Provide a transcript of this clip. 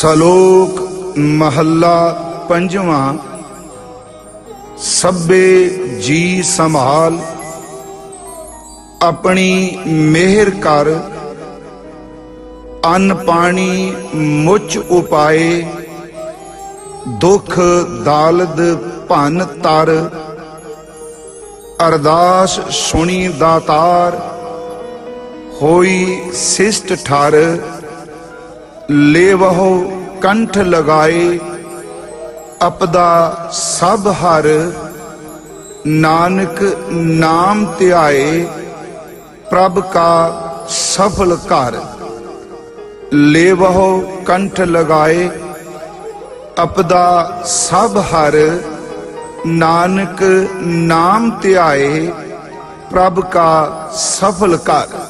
ਸ਼ਲੋਕ ਮਹੱਲਾ ਪੰਜਵਾਂ। ਸਭੇ ਜੀ ਸੰਭਾਲ, ਆਪਣੀ ਮਿਹਰ ਕਰ, ਅੰਨ ਪਾਣੀ ਮੁੱਚ ਉਪਾਏ, ਦੁਖ ਦਾਲਦ ਭਨ ਤਰ, ਅਰਦਾਸ ਸੁਣੀ ਦਾਤਾਰ, ਹੋਈ ਸਿਸ਼ਟ ਠਰ। ਲੇਵਹੁ ਕੰਠ ਲਗਾਏ, ਅਪਦਾ ਸਭ ਹਰ ਨਾਨਕ ਨਾਮ ਧਿਆਏ, ਪ੍ਰਭ ਕਾ ਸਫਲ ਘਰ। ਲੇਵਹੁ ਕੰਠ ਲਗਾਏ, ਅਪਦਾ ਸਭ ਹਰ ਨਾਨਕ ਨਾਮ ਧਿਆਏ, ਪ੍ਰਭ ਕਾ ਸਫਲ ਘਰ।